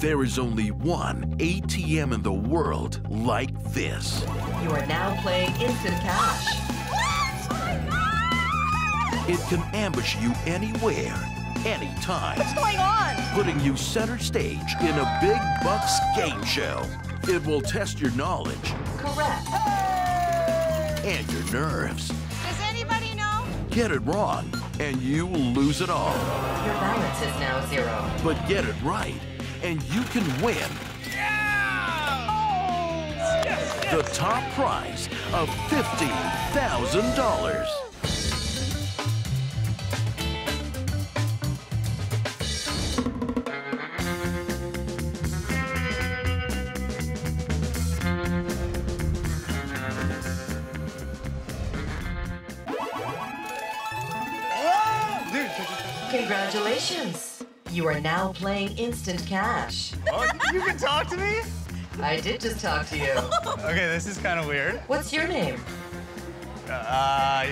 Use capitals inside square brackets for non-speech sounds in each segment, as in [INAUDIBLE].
There is only one ATM in the world like this. You are now playing Instant Cash. It can ambush you anywhere, anytime, What's going on? putting you center stage in a big bucks game show. It will test your knowledge Correct. and your nerves. Does anybody know? Get it wrong, and you will lose it all. Your balance is now zero. But get it right, and you can win the top prize of $50,000. Congratulations. You are now playing Instant Cash. oh, you can talk to me? I did just talk to you. [LAUGHS] Okay, this is kind of weird. What's your name? Uh,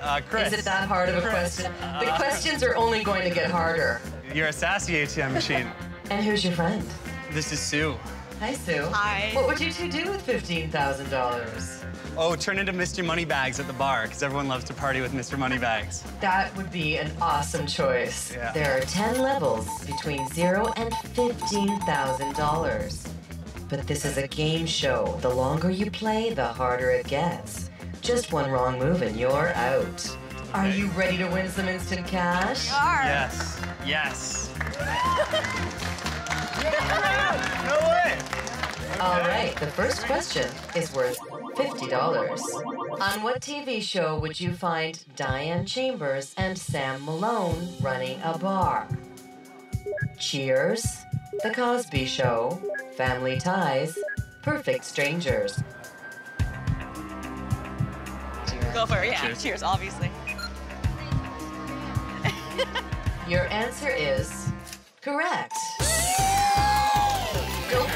uh, Chris. Is it that hard of a Chris. question? The questions are only going to get harder. You're a sassy ATM machine. And who's your friend? this is Sue. Hi, Sue. Hi. What would you two do with $15,000? Oh, turn into Mr. Moneybags at the bar, because everyone loves to party with Mr. Moneybags. That would be an awesome choice. Yeah. There are 10 levels between 0 and $15,000. But this is a game show. The longer you play, the harder it gets. Just one wrong move and you're out. Are you ready to win some instant cash? We Are. Yes. Yes. [LAUGHS] no way. All right, the first question is worth $50. On what TV show would you find Diane Chambers and Sam Malone running a bar? Cheers, The Cosby Show, Family Ties, Perfect Strangers. Go for it. Yeah. Cheers. Cheers. obviously. Your answer is correct.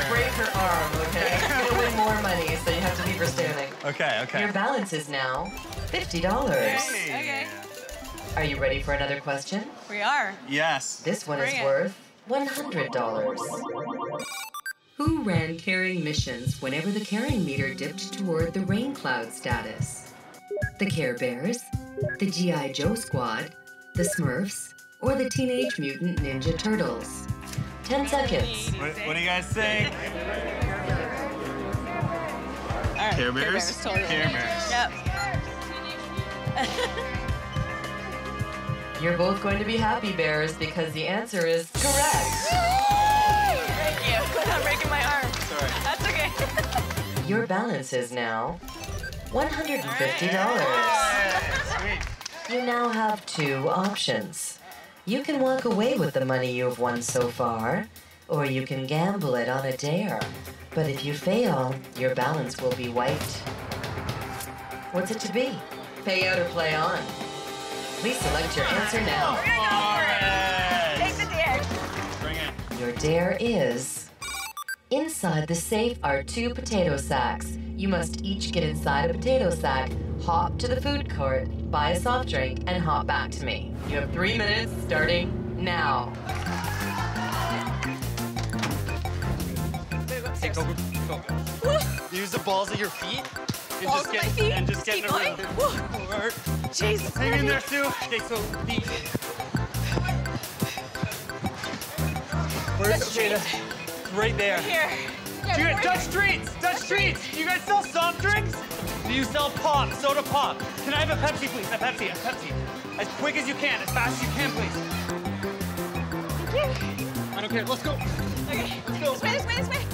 Don't break her arm, okay? You're gonna win more money, so you have to leave her standing. Okay, okay. Your balance is now $50. Okay. Are you ready for another question? We are. Yes. This one is it. worth $100. Who ran caring missions whenever the caring meter dipped toward the rain cloud status? The Care Bears, the G.I. Joe Squad, the Smurfs, or the Teenage Mutant Ninja Turtles? 10 seconds. What, what do you guys think? All right. Care Bears? totally. Care Bears. Yep. [LAUGHS] You're both going to be happy bears because the answer is correct. Thank you. [LAUGHS] I'm breaking my arm. Sorry. That's okay. [LAUGHS] Your balance is now $150. Sweet. You now have two options. You can walk away with the money you've won so far, or you can gamble it on a dare. But if you fail, your balance will be wiped. What's it to be? Pay out or play on? Please select your answer now. Take the dare. Bring it. Your dare is Inside the safe are two potato sacks. You must each get inside a potato sack, hop to the food court, buy a soft drink, and hop back to me. You have three minutes starting now. Hey, go, go, go. Use the balls of your feet. And Balls just of get, my feet? And just get Keep in a going. room. Woo. Or- Jesus. Hang in there, Sue. Okay, so feet. Where's Dutch okay, treats. the- Right there. Here. Do you Dutch treats? Dutch treats. Do you guys sell soft drinks? Do you sell pop, soda pop? Can I have a Pepsi, please? A Pepsi, a Pepsi. As quick as you can, as fast as you can, please. I don't care. Let's go. Okay. Let's go. This way, this way, this way.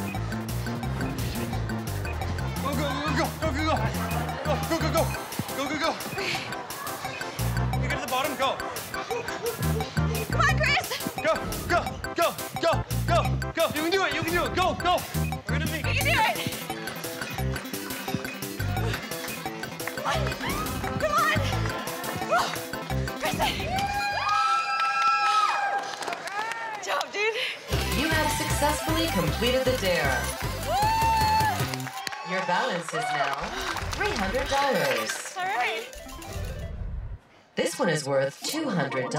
Go, go, go, go, go, go, go. Go, go, go, go. Go, go, go. You get to the bottom, go. Come on, Chris. Go, go, go, go, go, go. You can do it, you can do it. Go, go. Successfully completed the dare. Woo. Your balance is now $300. All right. This one is worth $200.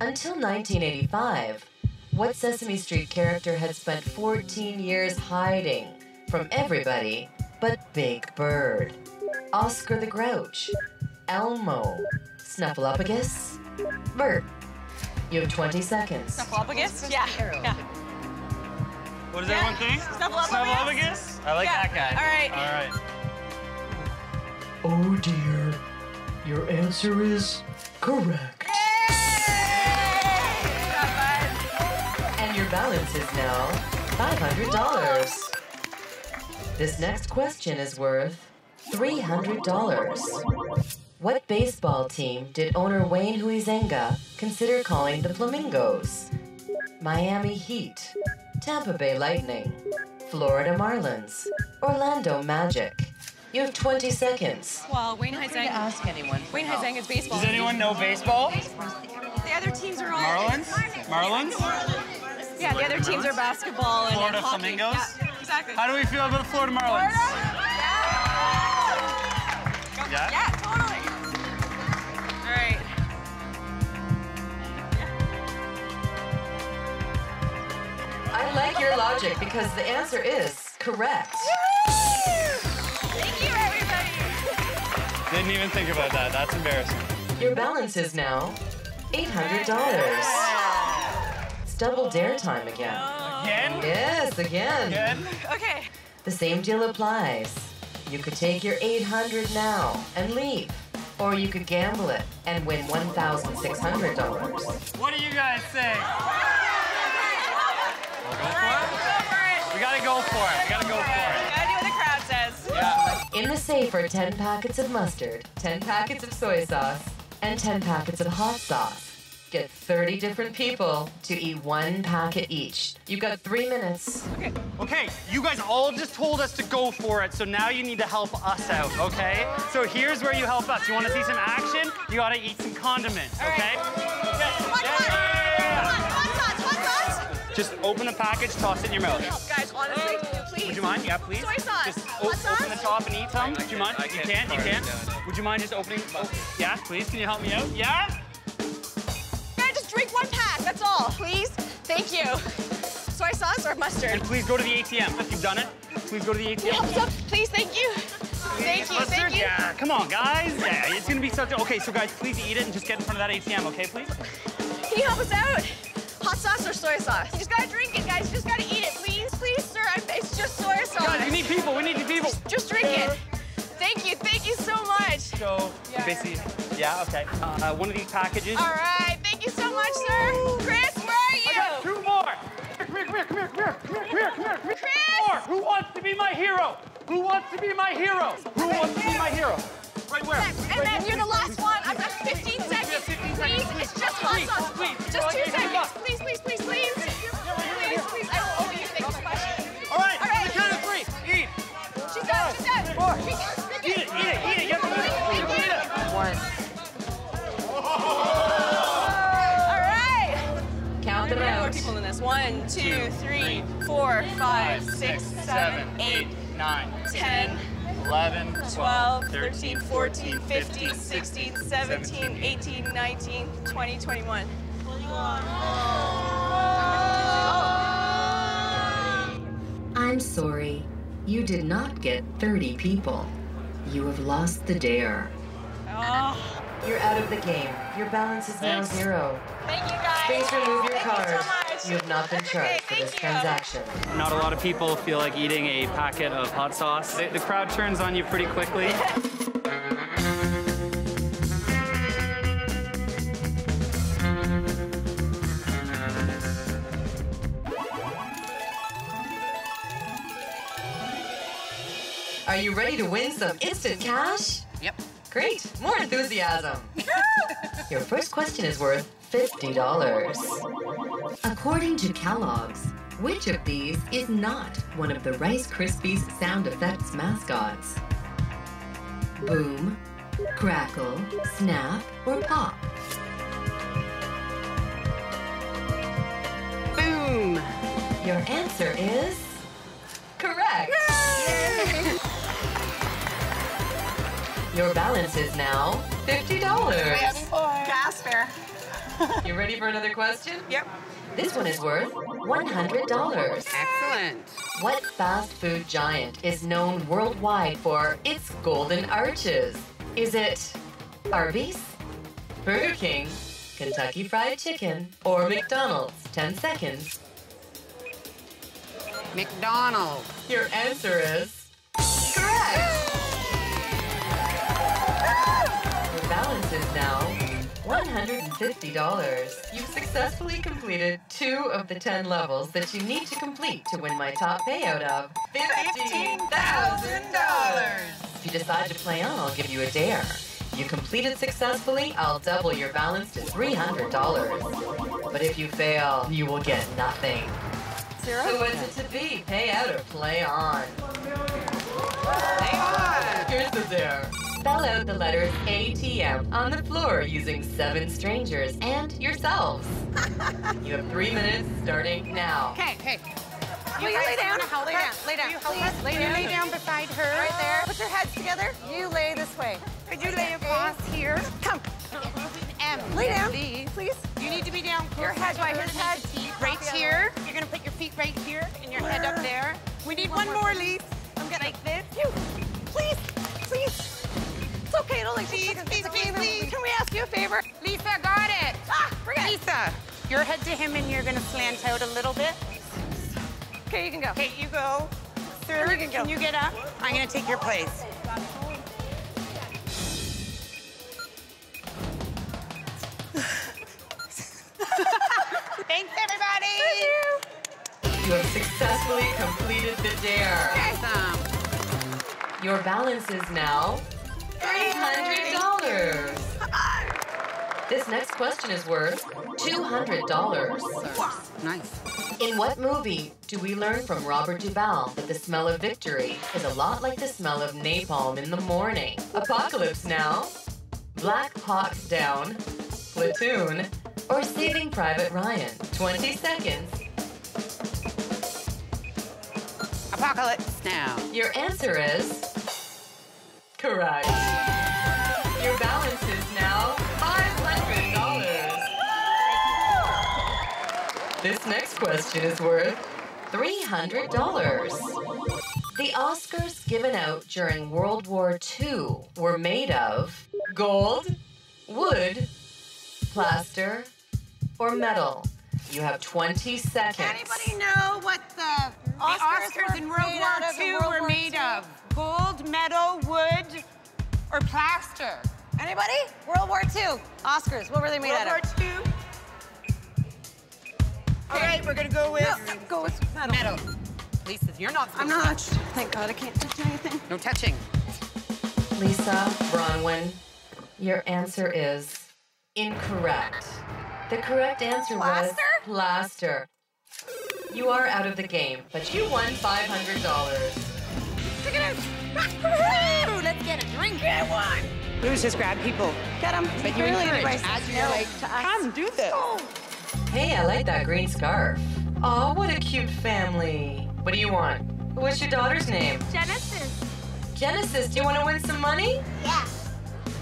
Until 1985, What Sesame Street character had spent 14 years hiding from everybody but Big Bird? Oscar the Grouch, Elmo, Snuffleupagus, Bert. You have 20 seconds. Snuffleupagus? Yeah. Yeah. What does Yeah. everyone think? Snuffleupagus? Snuffleupagus? I like Yeah. that guy. All right. All right. Oh dear. Your answer is correct. Balance is now $500. This next question is worth $300. What baseball team did owner Wayne Huizenga consider calling the Flamingos? Miami Heat, Tampa Bay Lightning, Florida Marlins, Orlando Magic. You have 20 seconds. Well, Wayne To Huizenga. ask anyone. Wayne Huizenga's baseball. Does anyone know baseball? The other teams are all. Marlins? Marlins? Marlins? Yeah, the other teams are basketball and Florida hockey. Flamingos? Yeah, exactly. How do we feel about the Florida Marlins? Yeah. Yeah? Yeah, totally. All right. I like your logic because the answer is correct. Thank you, everybody. Didn't even think about that. That's embarrassing. Your balance is now $800. It's double dare time again. Again? Yes, again. Again? Okay. The same deal applies. You could take your 800 now and leave. Or you could gamble it and win $1,600. What do you guys say? We'll go for it? Go. We gotta go for it. We gotta go for it. Gotta do what the crowd says. Yeah. In the safe are 10 packets of mustard, 10 packets of soy sauce, and 10 packets of hot sauce. Get 30 different people to eat one packet each. You've got three minutes. Okay, Okay, you guys all just told us to go for it, so now you need to help us out, okay? So here's where you help us. You wanna see some action? You gotta eat some condiments, All right. okay? Come on, Yeah, come yeah, yeah, Come on, yeah, hot sauce, hot sauce. Just open the package, toss it in your mouth. Help, guys, honestly, please. Would you mind? Yeah, please. Soy sauce. Just Hot o- sauce? open the top and eat some. Would you mind? You can't. can't. You can't. Would you mind just opening? Oh, yeah, please. Can you help me out? Yeah. That's all, please. Thank you. Soy sauce or mustard? And please go to the ATM if you've done it. Please go to the Can you help us ATM. up? Please, thank you. Thank you, Mustard? thank you. Yeah. Come on, guys. Yeah, it's gonna be such a. Okay, so guys, please eat it and just get in front of that ATM, okay, please? Can you help us out? Hot sauce or soy sauce? You just gotta drink it, guys. You just gotta eat it, please. Please, sir. I'm, it's just soy sauce. Guys, we need people. We need people. Just drink it. Thank you, thank you so much. So basically, yeah, okay. Uh, one of these packages. All right, thank you so much, sir. Chris, where are you? I got two more. Come here, come here, come here, come here, come here, come here, come here. Chris! More. Who wants to be my hero? Who wants to be my hero? Who wants to be my hero? Right where? And Right then here. you're the last one. I've got 15 seconds. 15 Please, seconds. it's just hot sauce. please. Just two seconds. Please, please, please, please. Please, four, five, six, seven, eight, nine, 10, 11, 12, 13, 14, 15, 16, 17, 18, 19, 20, 21. I'm sorry. You did not get 30 people. You have lost the dare. Oh, You're out of the game. Your balance is now zero. thank you guys. Please remove your thank card. You. You have not been That's okay, charged for this you. transaction. Not a lot of people feel like eating a packet of hot sauce. The, the crowd turns on you pretty quickly. Are you ready to win some instant cash? Yep. Great. More enthusiasm. Your first question is worth $50. According to Kellogg's, which of these is not one of the Rice Krispies sound effects mascots? Boom, crackle, snap, or pop? Boom. Your answer is correct. Your balance is now $50. Gas fare. [LAUGHS] You ready for another question? Yep. This one is worth $100. Excellent. What fast food giant is known worldwide for its golden arches? Is it Arby's, Burger King, Kentucky Fried Chicken, or McDonald's? 10 seconds. McDonald's. Your answer is $150. You've successfully completed two of the 10 levels that you need to complete to win my top payout of $15,000. If you decide to play on, I'll give you a dare. You complete it successfully, I'll double your balance to $300. But if you fail, you will get nothing. Zero? So what's it to be? Pay out or play on? Hang on. Here's the dare. Spell out the letters ATM on the floor using seven strangers and yourselves. you have three minutes starting now. Okay, okay. Will you lay down? Help lay down. Lay down. Will you help Please, us? lay Will you down. lay down beside her. Right there. Put your heads together. You lay this way. Could you lay your paws here? Come. M. Lay down. Please. Please. You need to be down. Your head by his head. Right here. You're gonna put your feet right here and your head up there. We need one, more, Lise. I'm gonna like this. You. Please. Please. It's okay. Don't like Please, It's please, please, please. Can we ask you a favor? Lisa, got it. Ah, forget. Lisa, your head to him and you're gonna slant out a little bit. Okay, you can go. Okay, you go. Sir, You can go. can you get up? I'm gonna take your place. [LAUGHS] Thanks, everybody. Thank You have successfully completed the dare. Awesome. Your balance is now $300. This next question is worth $200. Nice. In what movie do we learn from Robert Duvall that the smell of victory is a lot like the smell of napalm in the morning? Apocalypse Now, Black Hawk Down, Platoon, or Saving Private Ryan? 20 seconds. Apocalypse now. Your answer is correct. Your balance is now $500. This next question is worth $300. The Oscars given out during World War II were made of gold, wood, plaster, or metal. You have 20 seconds. Anybody know what the, the Oscars Oscars, in World War out of in II were made of? Gold, metal, wood, or plaster? Anybody? World War II. Oscars. What were they made out of? World War out? II. All right, we're gonna go with No, go with metal. metal. Lisa, you're not. I'm not. to touch. Thank God I can't touch anything. No touching. Lisa Bronwyn, your answer is incorrect. The correct answer Plaster? was plaster. You are out of the game, but you won $500. Check it out. Woohoo! Let's get a drink. Get one. Blues just grab people. Get them. But you Really encourage nice as you're no like, to us. come, do this. Oh. Hey, I like that green scarf. Oh, what a cute family. What do you want? What's your daughter's name? Genesis. Genesis, do you want to win some money? Yeah.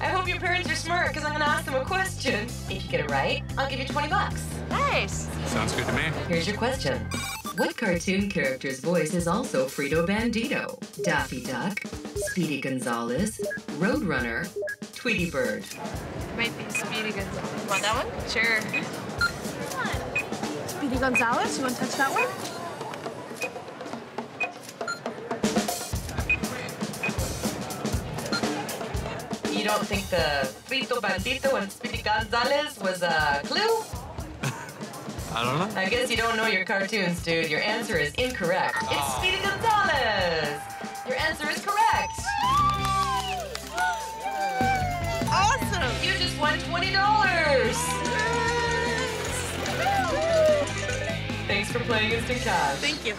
I hope your parents are smart because I'm going to ask them a question. If you get it right, I'll give you 20 bucks. Nice. Sounds good to me. Here's your question. What cartoon character's voice is also Frito Bandito? Daffy Duck, Speedy Gonzales, Roadrunner, Tweety Bird. Might be Speedy Gonzales. Want that one? Sure. Speedy Gonzales? You want to touch that one? You don't think the Frito Bandito and Speedy Gonzales was a clue? I don't know. I guess you don't know your cartoons, dude. Your answer is incorrect. Oh. It's Speedy Gonzales. Your answer is correct. Awesome. You just won $20. Thanks for playing Instant Cash. Thank you.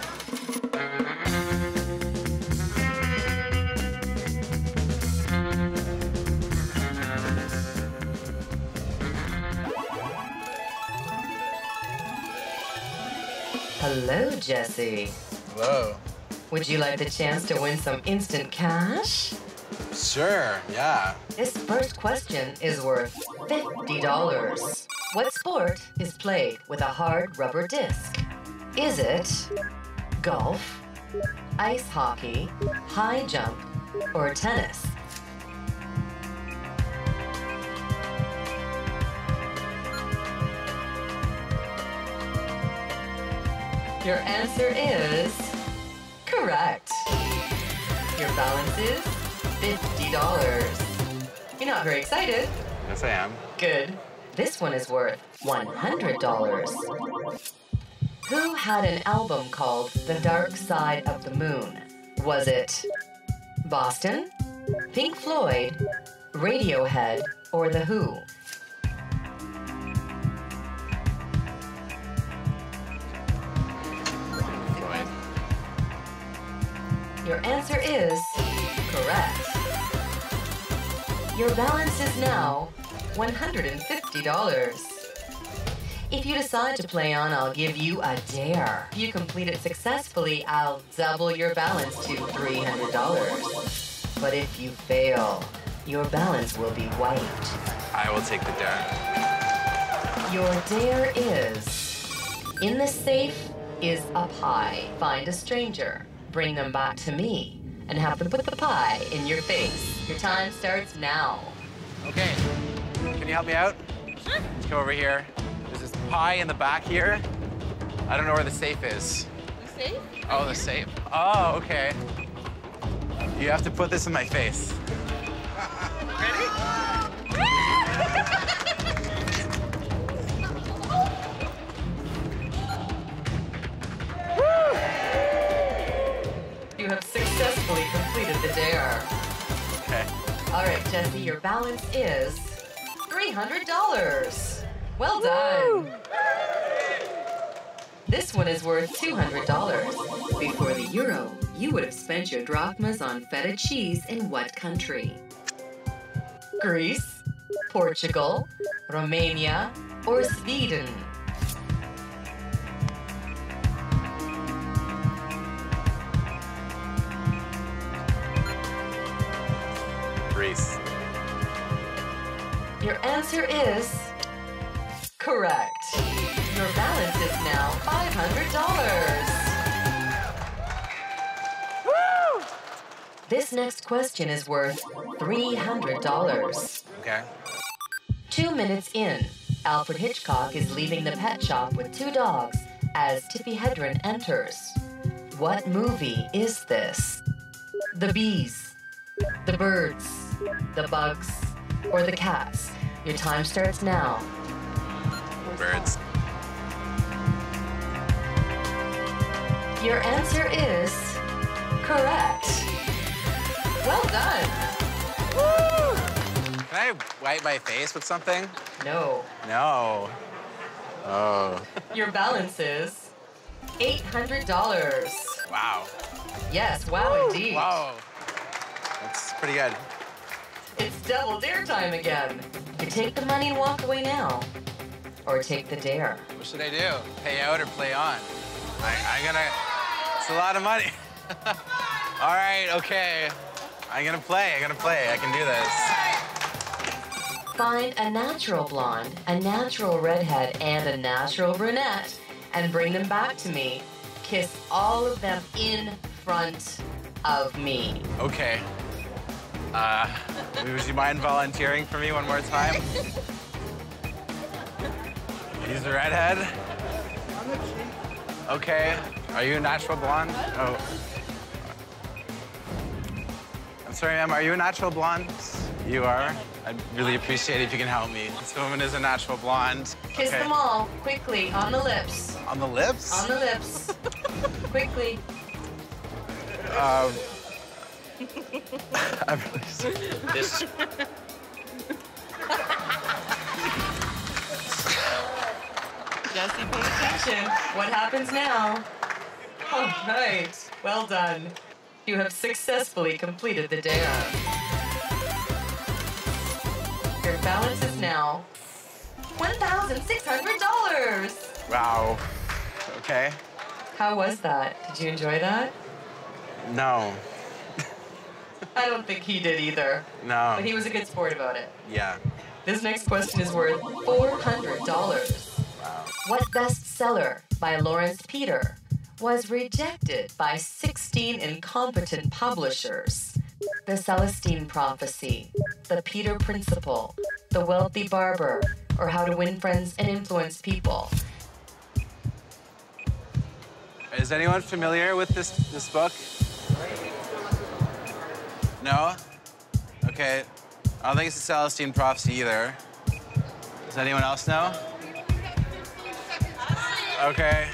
Hello, Jesse. Hello. Would you like the chance to win some instant cash? Sure, yeah. This first question is worth $50. What sport is played with a hard rubber disc? Is it golf, ice hockey, high jump, or tennis? Your answer is correct. Your balance is $50. You're not very excited. Yes, I am. Good. This one is worth $100. Who had an album called The Dark Side of the Moon? Was it Boston, Pink Floyd, Radiohead, or The Who? Answer is correct. Your balance is now $150. If you decide to play on, I'll give you a dare. If you complete it successfully, I'll double your balance to $300. But if you fail, your balance will be wiped. I will take the dare. Your dare is in the safe is a pie. Find a stranger, bring them back to me, and have them put the pie in your face. Your time starts now. Okay. Can you help me out? Let's go over here. There's this pie in the back here. I don't know where the safe is. The safe? Oh, the safe. Oh, okay. You have to put this in my face. You have successfully completed the dare. Okay. All right, Jesse, your balance is $300. Well done. This one is worth $200. Before the euro, you would have spent your drachmas on feta cheese in what country? Greece, Portugal, Romania, or Sweden? Your answer is correct. Your balance is now $500. Woo! This next question is worth $300. Okay. Two minutes in, Alfred Hitchcock is leaving the pet shop with two dogs as Tippi Hedren enters. What movie is this? The bees, the birds, the bugs, or the cats? Your time starts now. Birds. Your answer is correct. Well done. Can I wipe my face with something? No, No. Oh. your balance is $800. Wow. Yes, wow, indeed. Wow. That's pretty good. It's double dare time again. You take the money and walk away now. Or take the dare. What should I do? Pay out or play on? I, I gotta. It's a lot of money. [LAUGHS] All right, okay. I'm gonna play. I'm gonna play. I can do this. Find a natural blonde, a natural redhead, and a natural brunette, and bring them back to me. Kiss all of them in front of me. Okay. Uh, would you mind volunteering for me one more time? He's a redhead. Okay. Are you a natural blonde? Oh. I'm sorry, ma'am. Are you a natural blonde? You are. I'd really appreciate it if you can help me. This woman is a natural blonde. Kiss Okay. them all, quickly, on the lips. On the lips? On the lips. [LAUGHS] quickly. Um, [LAUGHS] I'm really sorry. This. Jesse, pay attention. What happens now? All right. Well done. You have successfully completed the dare. Your balance is now $1,600. Wow. Okay. How was that? Did you enjoy that? No. I don't think he did either. No. But he was a good sport about it. Yeah. This next question is worth $400. Wow. What bestseller by Laurence Peter was rejected by 16 incompetent publishers? The Celestine Prophecy, The Peter Principle, The Wealthy Barber, or How to Win Friends and Influence People? Is anyone familiar with this this book? No? Okay. I don't think it's the Celestine Prophecy either. Does anyone else know? Okay.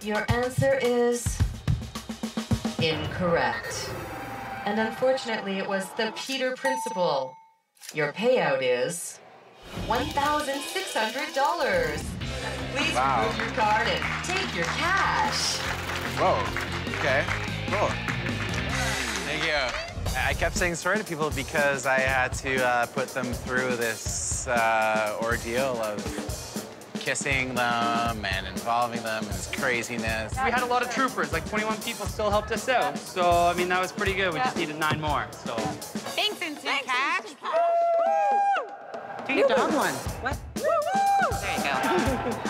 Your answer is incorrect. And unfortunately, it was the Peter Principle. Your payout is $1,600. Please Wow. remove your card and take your cash. Whoa. Okay. Cool. Thank you. I kept saying sorry to people because I had to uh, put them through this uh, ordeal of kissing them and involving them in this craziness. We had a lot of troopers, like 21 people still helped us out. So, I mean, that was pretty good. We just needed nine more, so. Do your dog one. What? There you go. [LAUGHS]